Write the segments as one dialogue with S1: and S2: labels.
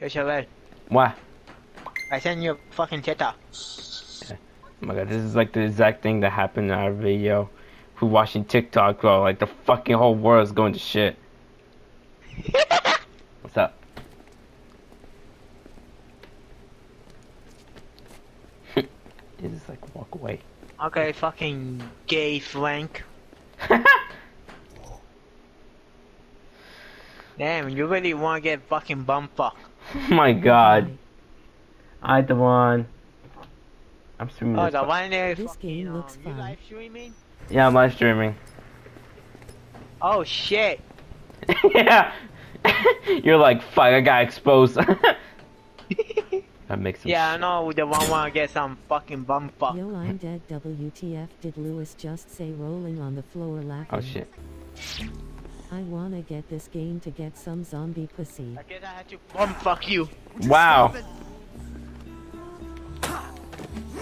S1: Yo, Chevelle,
S2: What?
S1: I sent you a fucking TikTok.
S2: Oh my god, this is like the exact thing that happened in our video. Who watching TikTok, bro? Like the fucking whole world is going to shit. What's up? you just like walk away.
S1: Okay, fucking gay Frank. Damn, you really want to get fucking bum fucked.
S2: oh my god. I the one. I'm streaming
S1: Oh,
S2: this.
S1: the
S2: fu-
S1: one there.
S3: This game looks
S1: you
S3: fun.
S1: live streaming?
S2: Yeah, I'm live streaming.
S1: Oh shit.
S2: yeah. You're like, fuck, I got exposed. that makes sense.
S1: yeah, I know the one want to get some fucking bum fuck.
S3: Yo, I'm dead. WTF did Lewis just say rolling on the floor laughing?
S2: Oh shit.
S3: I wanna get this game to get some zombie pussy.
S1: I guess I had to bum fuck you.
S2: Wow.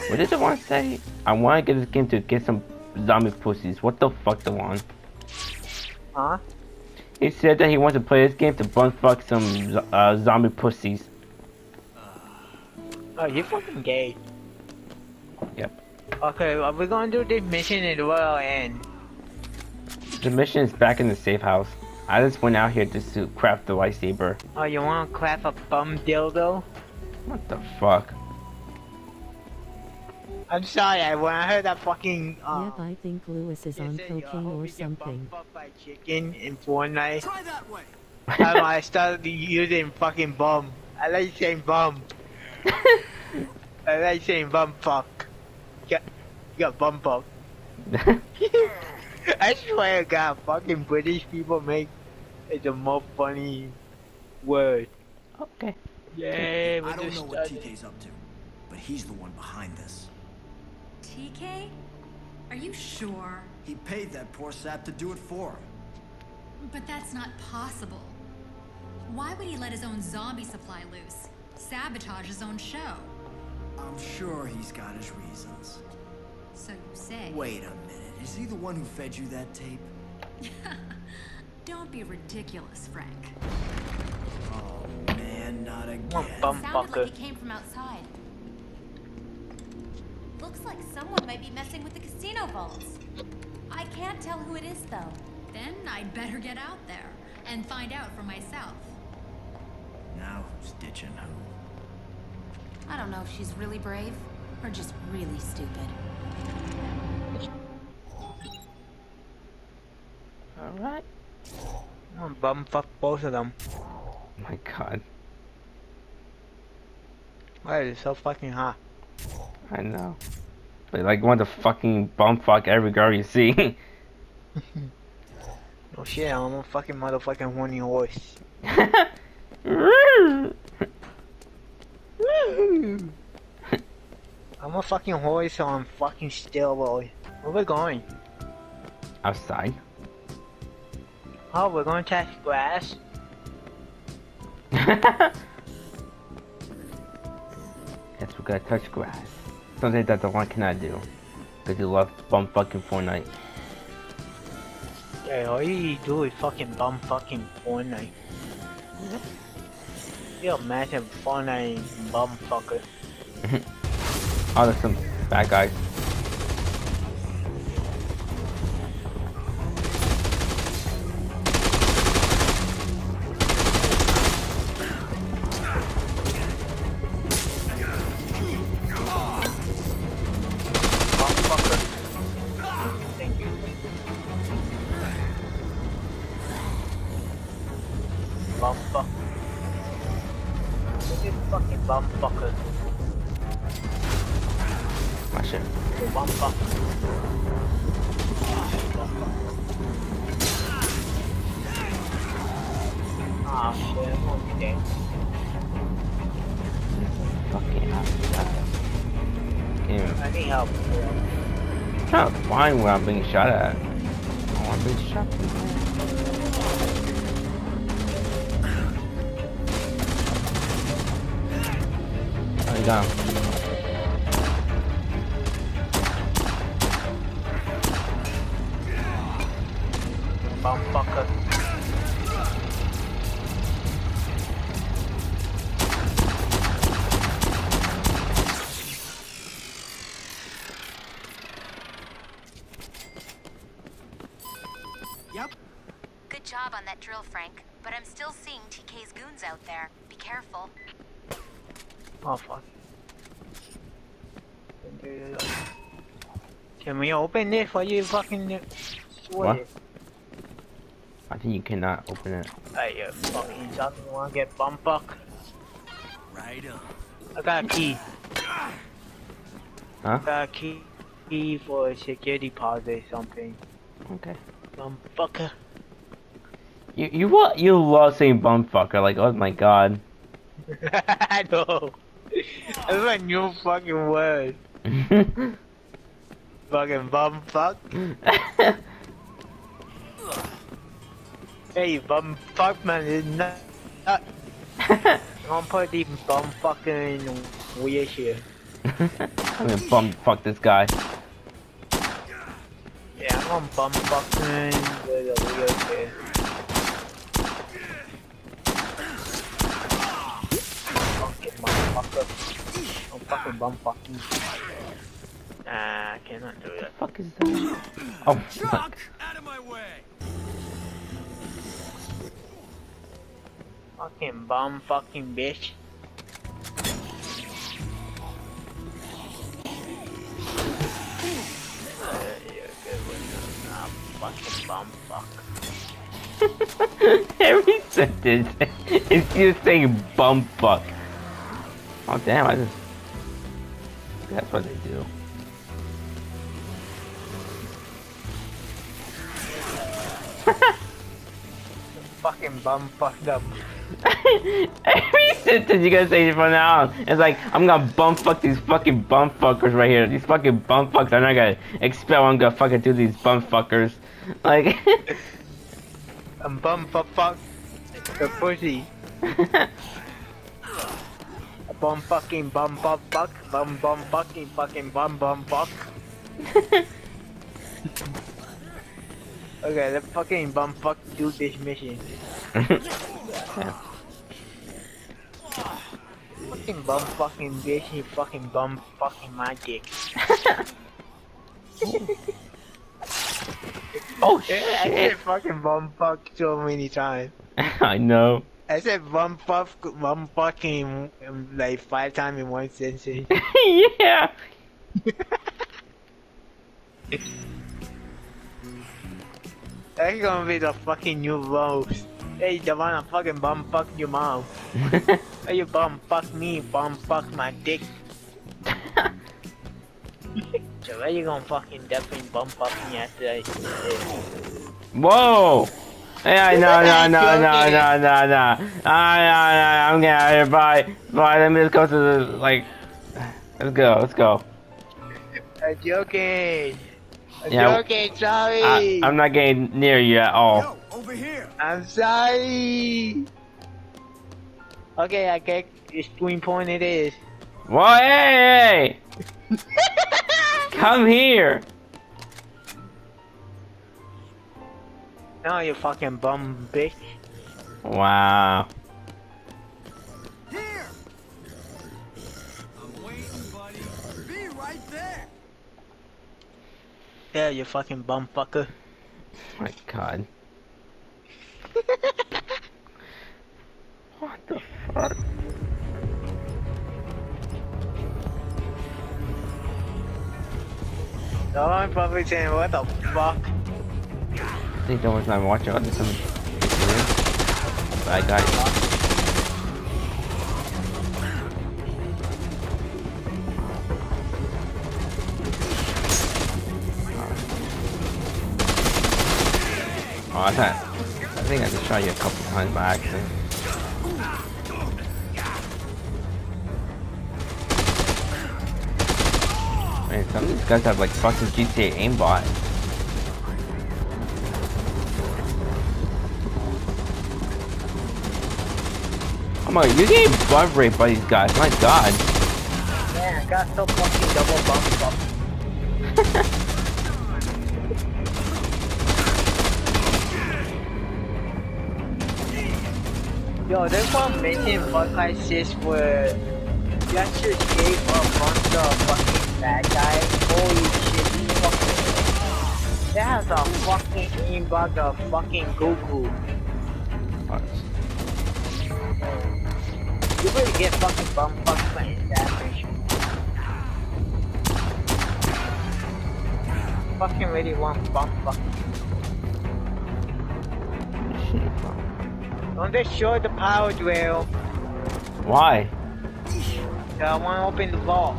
S2: What did the one say? I want to get this game to get some zombie pussies. What the fuck, the one?
S1: Huh?
S2: He said that he wants to play this game to bum fuck some uh, zombie pussies.
S1: Oh, you fucking gay.
S2: Yep.
S1: Okay, well, we're gonna do this mission and well end.
S2: The mission is back in the safe house. I just went out here just to craft the lightsaber.
S1: Oh, you wanna clap a bum dildo?
S2: What the fuck?
S1: I'm sorry, I, when I heard that fucking, uh,
S3: Yep, I think Lewis is on
S1: said
S3: cocaine
S1: hope
S3: or
S1: you get
S3: something.
S1: fucked by chicken in Fortnite.
S4: Try that way.
S1: I, I started using fucking bum. I like saying bum. I like saying bum fuck. You Got, you got bum fuck. I swear to God, fucking British people make it the most funny word.
S2: okay.
S1: Yeah, we
S4: I don't know what
S1: started.
S4: TK's up to, but he's the one behind this.
S5: TK? Are you sure?
S4: He paid that poor sap to do it for him.
S5: But that's not possible. Why would he let his own zombie supply loose? Sabotage his own show?
S4: I'm sure he's got his reasons.
S5: So you say.
S4: Wait a minute, is he the one who fed you that tape?
S5: Don't be ridiculous, Frank.
S4: Oh man, not again.
S1: bum
S6: Sounded like it came from outside. Looks like someone might be messing with the casino vaults. I can't tell who it is though.
S5: Then I'd better get out there and find out for myself.
S4: Now who's ditching who?
S6: I don't know if she's really brave or just really stupid.
S2: Alright.
S1: I'm gonna bum fuck both of them.
S2: Oh my god.
S1: Why is it so fucking hot?
S2: I know. But like want to fucking bum fuck every girl you see.
S1: Oh shit, I'm a fucking motherfucking horny horse. I'm a fucking horse, so I'm fucking still, boy. Where we going?
S2: Outside.
S1: Oh, we're going to touch grass?
S2: yes, we gotta touch grass. Something that the one cannot do. Because you love bum fucking Fortnite.
S1: Yeah, all you do is fucking bum fucking Fortnite. You're a massive Fortnite bum fucker.
S2: Oh, there's some bad guys.
S1: I'm gonna be dead.
S2: Fucking. Can't
S1: I need help.
S2: I'm trying to find where I'm being shot at. Oh, I'm being shot. Oh, you got
S6: job on that drill, Frank, but I'm still seeing TK's goons out there. Be careful.
S1: Oh fuck. Can we open this for you fucking
S2: What? I think you cannot open it.
S1: Hey, you fucking son, you wanna get bum fuck?
S4: Right on.
S1: I got a key.
S2: Huh?
S1: I got a key, key for a security deposit or something.
S2: Okay.
S1: Bum fucker.
S2: You you what? You love saying bumfucker. Like oh my god.
S1: I know. That's a new fucking word. Fucking bum fuck. Hey, bum fuck man, is not. not I'm gonna put these bum fucking weird shit.
S2: I'm gonna bum fuck this guy.
S1: Yeah, bum fucking with a weird shit. Fucking motherfucker. I'm fucking bum fucking. Nah, I cannot do that.
S2: fuck is that? Oh fuck.
S4: Out of my way!
S1: Fucking bum fucking bitch. Fucking bum fuck.
S2: Every sentence is you saying bum fuck. Oh damn, I just That's what they do.
S1: Fucking bum fucked up.
S2: Every sentence you gotta say from now on. It's like I'm gonna bum fuck these fucking bum fuckers right here. These fucking bum fuckers. I'm not gonna expel. I'm gonna fucking do these bum fuckers. Like.
S1: I'm bum fuck fuck. The pussy. Bum fucking bum bum fuck. Bum bum fucking fucking bum bum fuck. Okay, let's fucking bum fuck do this mission. Fucking bum fucking bitch, fucking bum fucking my
S2: oh
S1: I said
S2: shit!
S1: fucking bum fuck so many times.
S2: I know.
S1: I said bum fuck, bum fucking like five times in one sentence.
S2: yeah.
S1: That's gonna be the fucking new roast. Hey, Javana, fucking bum fuck your mom. Hey, you bum fuck me, bum fuck my dick. So where you gonna fucking definitely bum fuck me after I
S2: Whoa! Yeah, no, no, no, no, no, no, no. Ah, no, no, I'm getting out of here. Bye. Bye. Let me just go to the, like, let's go, let's go.
S1: I'm joking. I'm
S2: Yeah,
S1: joking,
S2: I,
S1: sorry.
S2: I'm not getting near you at all.
S4: Yo, over here!
S1: I'm sorry. Okay, I get which twin point it is.
S2: Whoa, hey, hey! Come here!
S1: No, you fucking bum bitch.
S2: Wow.
S4: Here! I'm waiting, buddy. Be right there!
S1: Yeah, you fucking bum fucker.
S2: My god. what the fuck?
S1: No, I'm probably saying, what the fuck?
S2: I think no one's not watching. There's some bad guys. Oh, I thought. I think I just shot you a couple times by accident. Man, some of these guys have like fucking GTA aimbot. Oh my, you're getting butt raped by these guys. My god.
S1: Man, I got so fucking double bum fuck. Yo, there's one mission fuck like this where you to escape a bunch of fucking bad guy. Holy shit, these fucking... That has a fucking inbox of fucking Goku. You better get fucking bum fucked by establishment. Fucking really want bum fuck. Don't destroy the power drill.
S2: Why?
S1: I want to open the vault.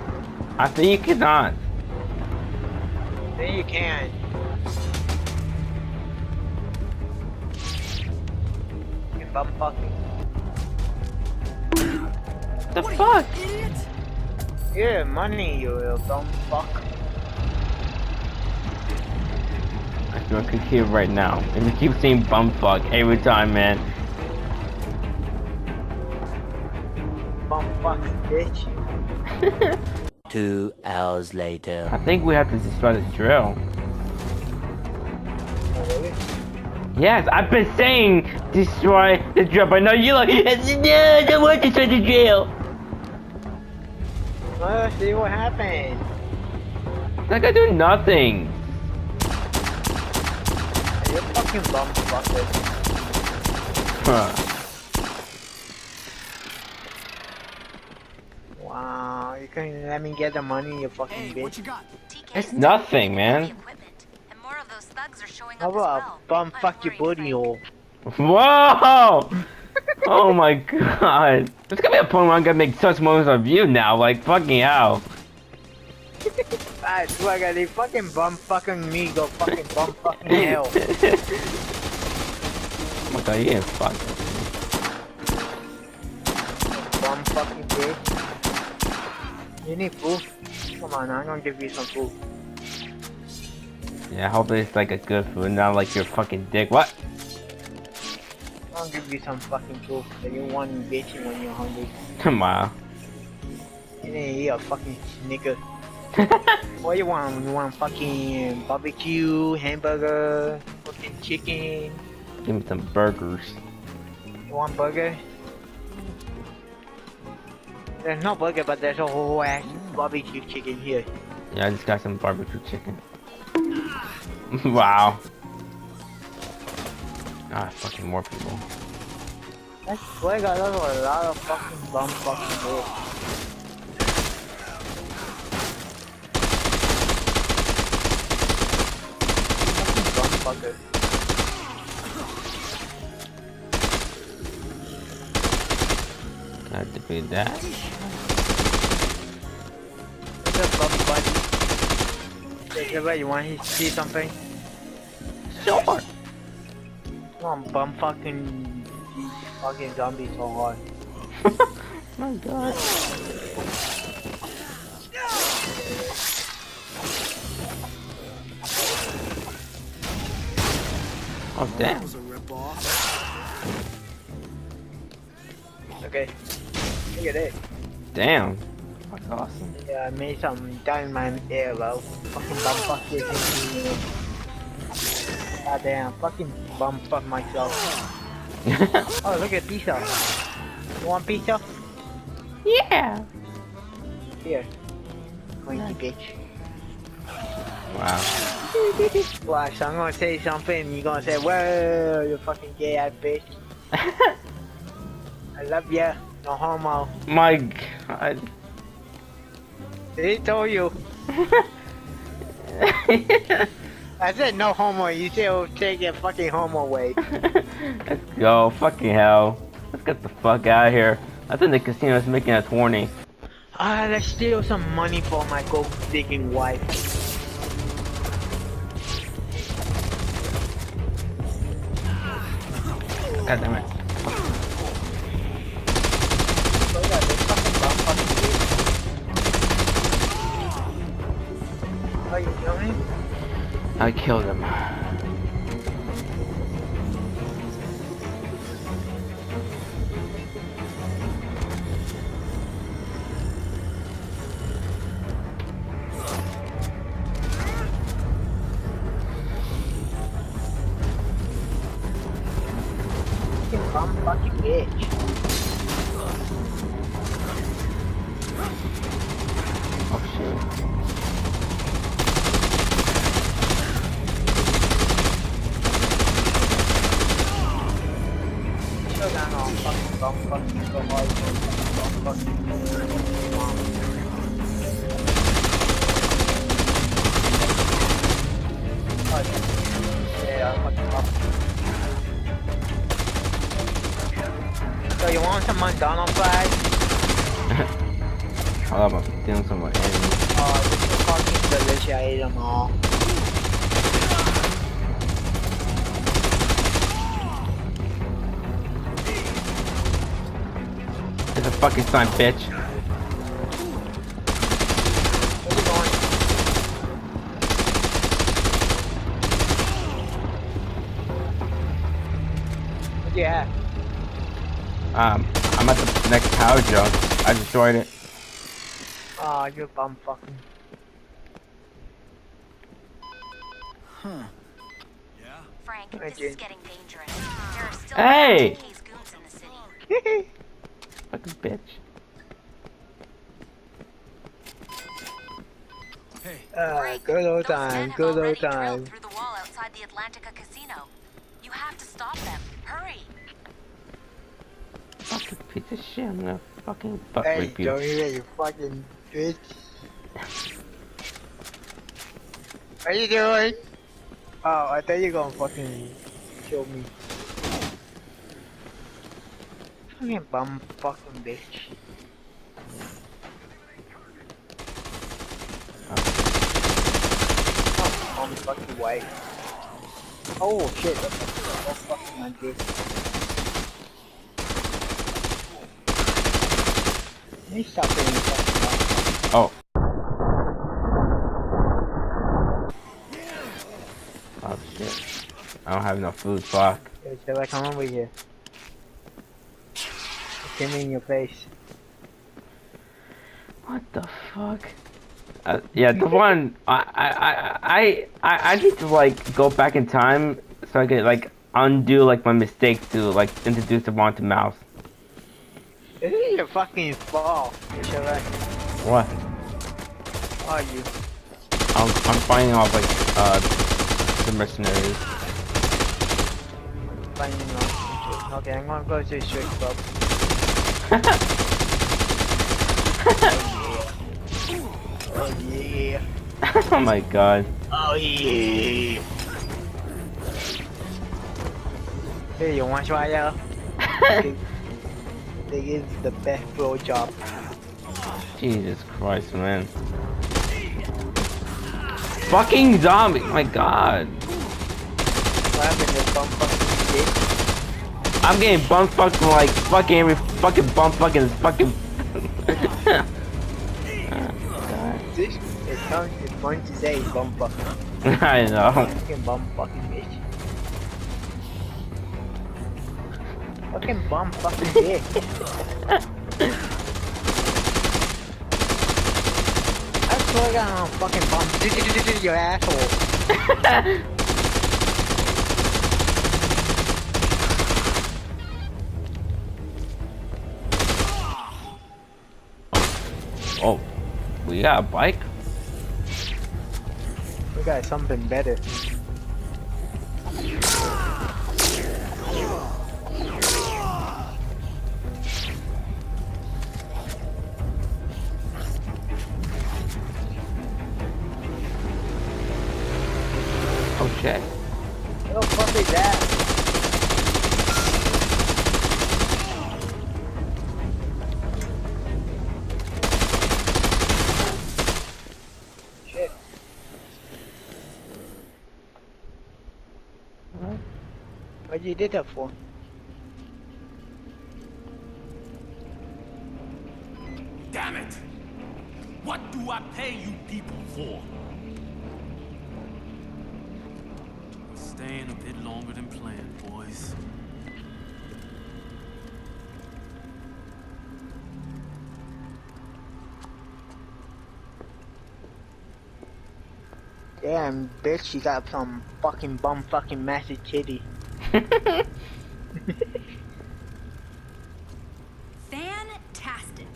S2: I think you cannot.
S1: Then you can. You bum fucking.
S2: The fuck?
S1: Yeah, money, you little dumb fuck.
S2: I'm gonna click here right now. And you keep saying bum fuck every time, man.
S1: Bum fuck, bitch.
S7: Two hours later.
S2: I think we have to destroy the drill. Yes, I've been saying destroy the drill, but no, you're like, no, I don't want to destroy the drill.
S1: Let's see what happens.
S2: Like I do nothing.
S1: you're fucking bum fucker.
S2: Huh.
S1: Wow, you let me get the money, you fucking
S4: Hey,
S1: bitch.
S4: what you got?
S2: It's nothing, man.
S6: Equipment. And more of those thugs are showing
S1: How about
S6: well.
S1: bum fuck your booty
S6: Frank.
S1: hole?
S2: Whoa! oh my god. There's gonna be a point where I'm gonna make such moments of you now, like fucking hell.
S1: I swear, God, they fucking bum fucking me, go fucking bum fucking hell.
S2: oh my god, you ain't fuck.
S1: Bum fucking bitch. You need food? Come on, I'm gonna give you some food.
S2: Yeah, hopefully it's like a good food, not like your fucking dick. What?
S1: I'll give you some fucking food that you want bitch when you're hungry.
S2: Come on.
S1: You need to eat a fucking nigga. What you want? You want fucking barbecue, hamburger, fucking chicken?
S2: Give me some burgers.
S1: You want burger? There's no burger, but there's a whole ass barbecue chicken here.
S2: Yeah, I just got some barbecue chicken. wow. Ah, fucking more people.
S1: I swear God, those a lot of fucking bum fucking bitch. Fucking bum fucker.
S2: Can I defeat that?
S1: What's up, bum buddy? Hey, everybody, you want to see something?
S2: Sure.
S1: Come on, bum fucking fucking zombie so hard.
S2: my god. Oh damn.
S4: was a ripoff.
S1: Okay. Look at it.
S2: Damn. That's awesome.
S1: Yeah, I made some diamond arrow. Fucking bum fuck this thing. God damn, fucking bum fuck myself. Oh, look at pizza. You want pizza?
S2: yeah.
S1: Here. Cranky bitch.
S2: Wow.
S1: Watch, I'm gonna say something, you're gonna say, whoa, you fucking gay ass bitch. I love ya. No homo.
S2: my god.
S1: They told you. I said no homo, you still take it fucking homo away.
S2: Let's go. Fucking hell. Let's get the fuck out of here. I think the casino is making us horny.
S1: Ah, let's steal some money for my gold digging wife.
S2: God damn it. I killed him.
S1: Want some McDonald's fries?
S2: Hold up, I'm doing some more editing.
S1: Oh, this is fucking delicious. I ate them all.
S2: It's a fucking sign, bitch. Um, I'm at the next power jump. I destroyed it.
S1: Oh, you bum fucking. Huh.
S4: Yeah?
S6: Frank,
S1: Thank
S6: this
S1: you.
S6: is getting dangerous. There are still
S2: Hey!
S6: TK's goons in the city.
S2: Fucking bitch.
S4: Hey,
S1: Uh,
S6: Frank,
S1: good old
S6: those
S1: time, good old
S6: already
S1: time.
S6: through the wall outside the Atlantica Casino. You have to stop them. Hurry!
S2: Fucking piece of shit. I'm gonna fucking butt
S1: Hey,
S2: rape you.
S1: don't hear you fucking bitch. What you doing? Oh, I thought you were gonna fucking kill me. Fucking bum fucking bitch. Oh, bum fucking way. Oh shit, that's a fucking my dick. You stop
S2: Oh. Oh shit. I don't have enough food, fuck.
S1: Hey, I come over here. Get me in your face.
S2: What the fuck? Uh, yeah, the one I I I I I need to like go back in time so I could like undo like my mistake to like introduce the to mouse.
S1: This is your fucking fault.
S2: What?
S1: Are you?
S2: I'm I'm fighting off like uh the mercenaries.
S1: Finding out. Okay, I'm gonna go to the strip club. oh yeah.
S2: oh my god.
S1: Oh yeah. Hey, you want to try out? They give the best blow job.
S2: Jesus Christ, man. Fucking zombie! My god.
S1: What happened to bum fucking dick?
S2: I'm getting bum fucked like fucking every fucking bum fucking fucking.
S1: This is going, to say bum fucking.
S2: I know.
S1: Fucking bum fucking Fucking bum fucking dick. I swear to God, I'm fucking bum. Your asshole.
S2: oh, we got a bike?
S1: We got something better. You did that for?
S4: damn it! What do I pay you people for? We're staying a bit longer than planned, boys.
S1: Damn, bitch, you got some fucking bum fucking massive titty.
S5: Fantastic.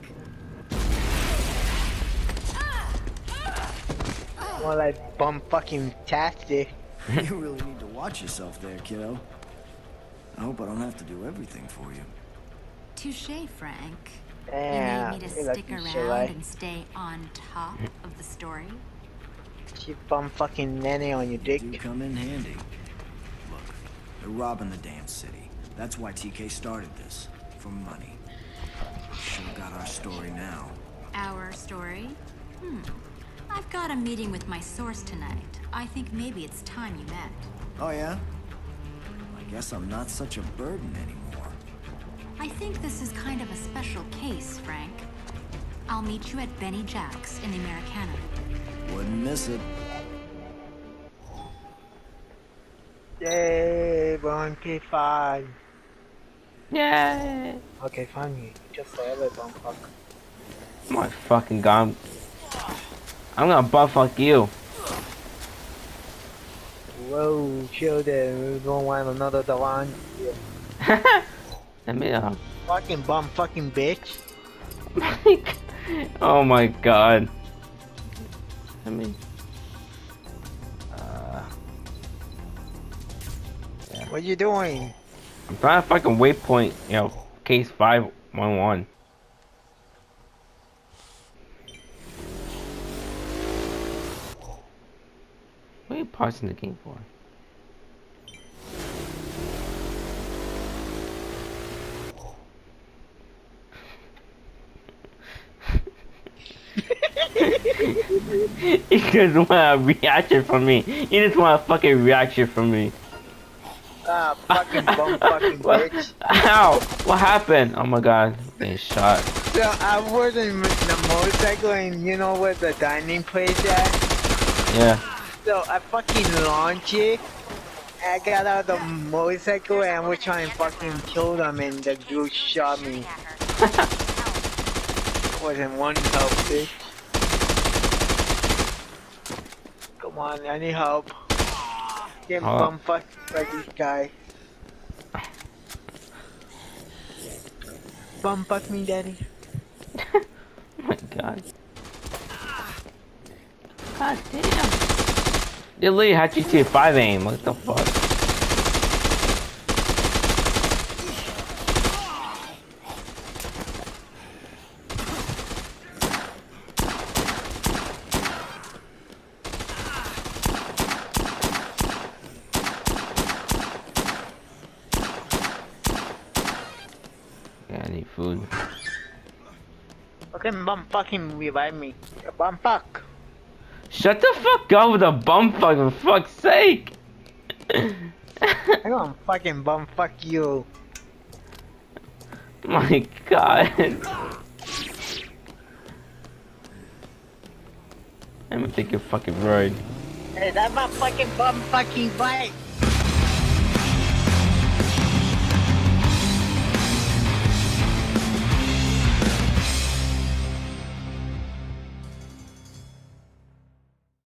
S1: More like bum fucking tastic.
S7: you really need to watch yourself there, kiddo. I hope I don't have to do everything for you.
S5: Touche, Frank.
S1: Damn.
S5: you need me to
S1: feel like
S5: stick around
S1: should, like,
S5: and stay on top of the story?
S1: She bum fucking nanny on your dick.
S7: Do come in handy. They're robbing the damn city. That's why TK started this. For money. Sure got our story now.
S5: Our story? Hmm. I've got a meeting with my source tonight. I think maybe it's time you met.
S7: Oh yeah? I guess I'm not such a burden anymore.
S5: I think this is kind of a special case, Frank. I'll meet you at Benny Jack's in the Americana.
S7: Wouldn't miss it.
S1: Yay, one K5.
S2: Yay!
S1: Okay, find me. Just forever, bum fuck.
S2: My fucking god. I'm gonna butt fuck you.
S1: Whoa, chill there. We don't want another Dewan.
S2: Let me uh
S1: Fucking bum fucking bitch.
S2: Oh my god. Let me
S1: What are you doing?
S2: I'm trying to fucking waypoint, you know, case five one one. What are you pausing the game for? he just want a reaction from me. You just want a fucking reaction from me.
S1: Ah, fucking bum fucking bitch.
S2: Ow! What happened? Oh my god, getting shot.
S1: So I was in the motorcycle and you know where the dining place at?
S2: Yeah.
S1: So I fucking launched it. I got out of the motorcycle and was trying to fucking kill them and the dude shot me. Wasn't one help, bitch. Come on, I need help. Get
S2: Oh.
S1: Uh, bum by this guy. Bum fuck me, daddy.
S2: Oh my god. God damn. They literally had you to 5 aim. What the fuck? Yeah, I need food.
S1: Okay, bum fucking revive me. Bum fuck.
S2: Shut the fuck up with a bum fuck for fuck's sake!
S1: I'm gonna fucking bum fuck you.
S2: My god. I'm gonna take your fucking ride.
S1: Hey, that's my fucking bum fucking bike.